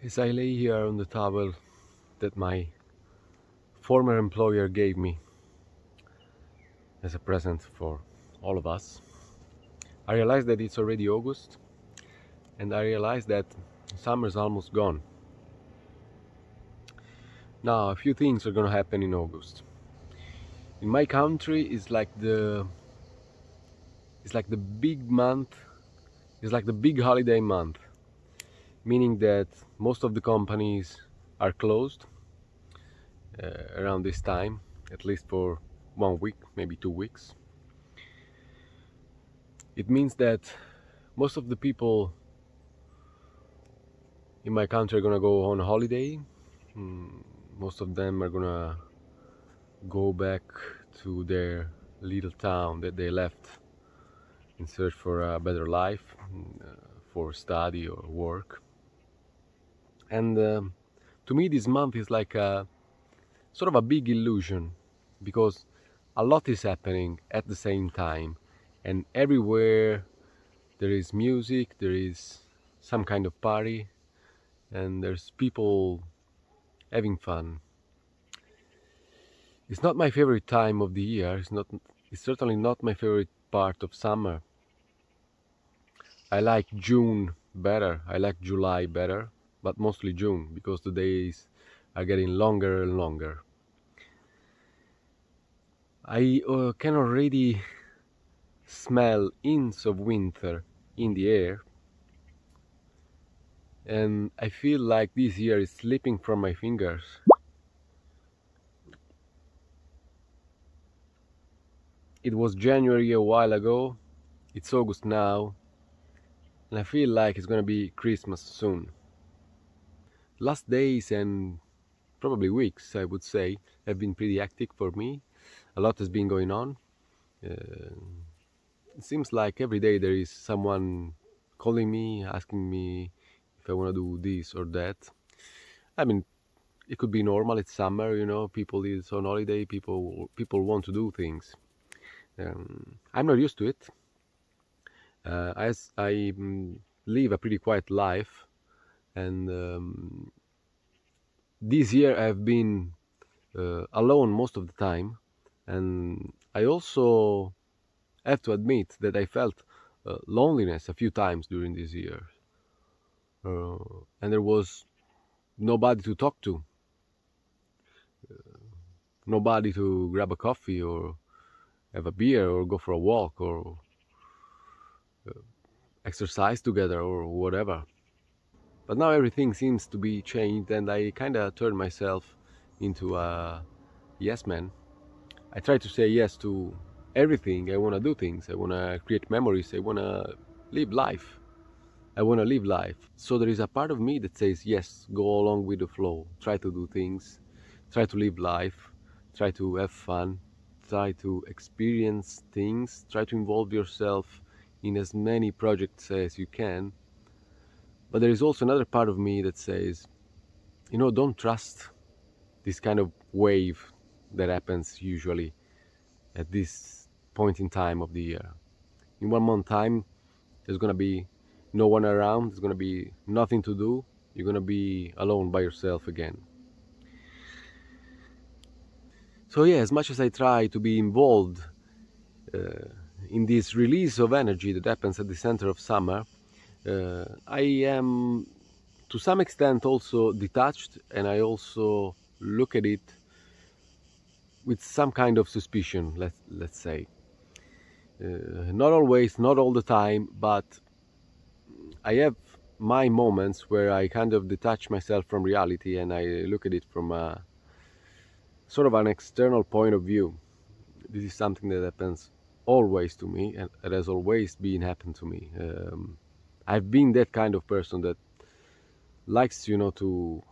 As I lay here on the towel that my former employer gave me as a present for all of us, I realized that it's already August and I realized that summer's almost gone. Now, a few things are gonna happen in August. In my country, it's like the it's like the big month, it's like the big holiday month meaning that most of the companies are closed uh, around this time, at least for one week, maybe two weeks. It means that most of the people in my country are gonna go on holiday. Mm, most of them are gonna go back to their little town that they left in search for a better life, uh, for study or work and um, to me this month is like a sort of a big illusion because a lot is happening at the same time. And everywhere there is music there is some kind of party and there's people having fun. It's not my favorite time of the year. It's not it's certainly not my favorite part of summer. I like june better. I like july better but mostly June because the days are getting longer and longer. I uh, can already smell hints of winter in the air and I feel like this year is slipping from my fingers. It was January a while ago, it's August now, and I feel like it's gonna be Christmas soon last days and probably weeks I would say have been pretty hectic for me. A lot has been going on. Uh, it seems like every day there is someone calling me asking me if I want to do this or that. I mean it could be normal it's summer you know people is on holiday people people want to do things. Um, I'm not used to it. Uh, as I mm, live a pretty quiet life and um, this year I've been uh, alone most of the time. And I also have to admit that I felt uh, loneliness a few times during this year. Uh, and there was nobody to talk to. Uh, nobody to grab a coffee or have a beer or go for a walk or uh, exercise together or whatever but now everything seems to be changed and I kind of turned myself into a yes man. I try to say yes to everything. I want to do things. I want to create memories. I want to live life. I want to live life. So there is a part of me that says yes, go along with the flow. Try to do things. Try to live life. Try to have fun. Try to experience things. Try to involve yourself in as many projects as you can but there is also another part of me that says, you know, don't trust this kind of wave that happens usually at this point in time of the year. In one month time, there's gonna be no one around, there's gonna be nothing to do, you're gonna be alone by yourself again. So yeah, as much as I try to be involved uh, in this release of energy that happens at the center of summer, uh, I am to some extent also detached and I also look at it with some kind of suspicion, let, let's say. Uh, not always, not all the time, but I have my moments where I kind of detach myself from reality and I look at it from a sort of an external point of view. This is something that happens always to me and it has always been happened to me. Um, I've been that kind of person that likes, you know, to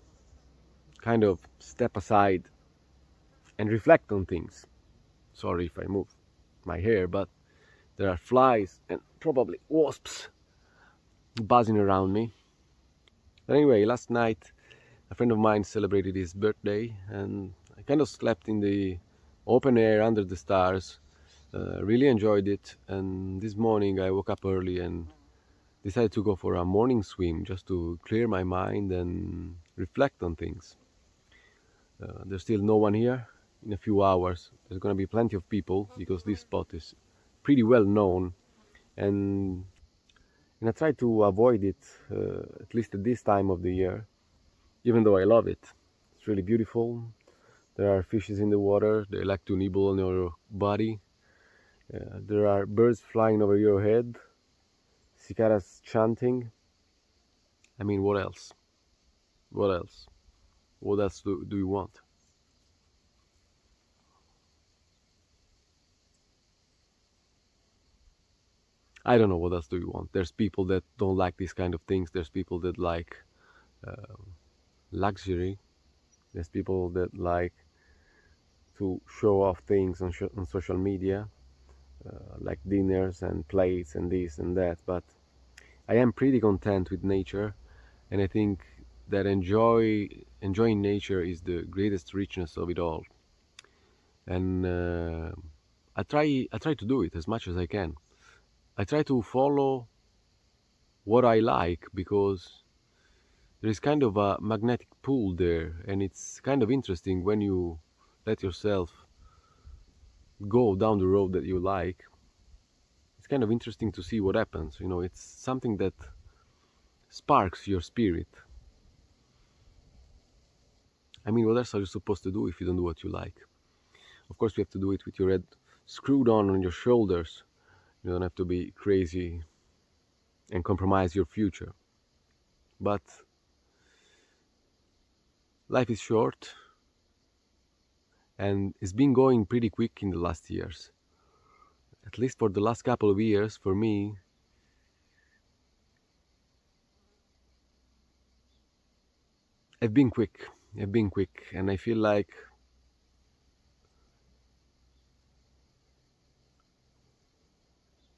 kind of step aside and reflect on things. Sorry if I move my hair, but there are flies and probably wasps buzzing around me. But anyway, last night a friend of mine celebrated his birthday and I kind of slept in the open air under the stars. Uh, really enjoyed it and this morning I woke up early and decided to go for a morning swim just to clear my mind and reflect on things. Uh, there's still no one here. In a few hours, there's going to be plenty of people because this spot is pretty well known, and and I try to avoid it uh, at least at this time of the year, even though I love it. It's really beautiful. There are fishes in the water. They like to nibble on your body. Uh, there are birds flying over your head. Cicadas chanting. I mean, what else? What else? What else do, do you want? I don't know what else do you want. There's people that don't like these kind of things. There's people that like uh, luxury. There's people that like to show off things on, on social media, uh, like dinners and plates and this and that. But I am pretty content with nature, and I think that enjoy enjoying nature is the greatest richness of it all. And uh, I try I try to do it as much as I can. I try to follow what I like because there is kind of a magnetic pull there and it's kind of interesting when you let yourself go down the road that you like it's kind of interesting to see what happens you know it's something that sparks your spirit. I mean what else are you supposed to do if you don't do what you like? Of course you have to do it with your head screwed on on your shoulders. You don't have to be crazy and compromise your future. But life is short and it's been going pretty quick in the last years at least for the last couple of years for me I've been quick. I've been quick and I feel like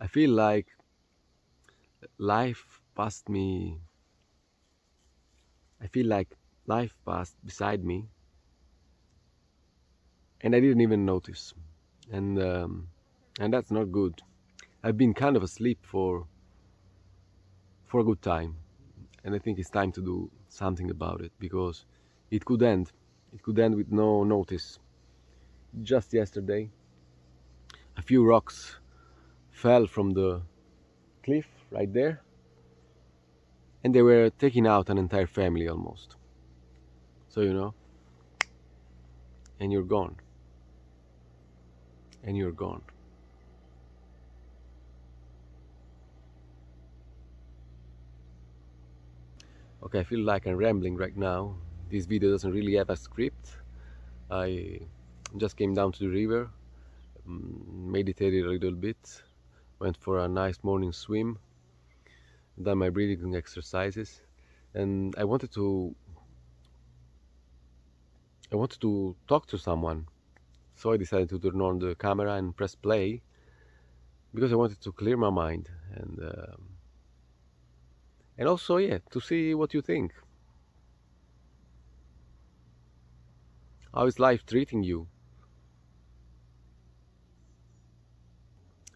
I feel like life passed me I feel like life passed beside me and I didn't even notice. And um, and that's not good. I've been kind of asleep for for a good time. And I think it's time to do something about it because it could end. It could end with no notice. Just yesterday a few rocks fell from the cliff right there. And they were taking out an entire family almost. So you know and you're gone. And you're gone. Okay, I feel like I'm rambling right now. This video doesn't really have a script. I just came down to the river, mm, meditated a little bit, went for a nice morning swim, done my breathing exercises, and I wanted to I wanted to talk to someone so I decided to turn on the camera and press play because I wanted to clear my mind and um, and also yeah to see what you think. How is life treating you?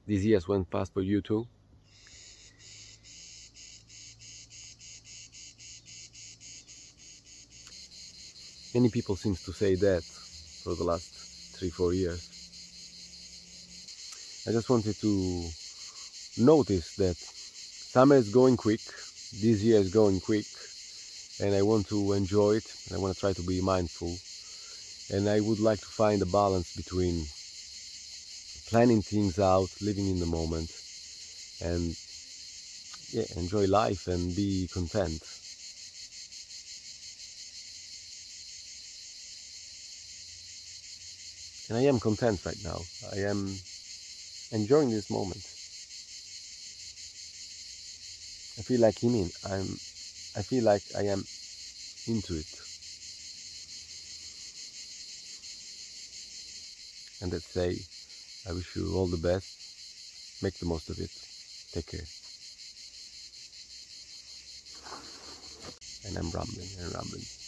These years went fast for you too. Many people seems to say that for the last three, four years. I just wanted to notice that summer is going quick, this year is going quick, and I want to enjoy it. I want to try to be mindful, and I would like to find a balance between planning things out, living in the moment, and yeah, enjoy life and be content. And I am content right now. I am enjoying this moment. I feel like him in. I'm I feel like I am into it. And let's say I wish you all the best. Make the most of it. Take care. And I'm rambling and rambling.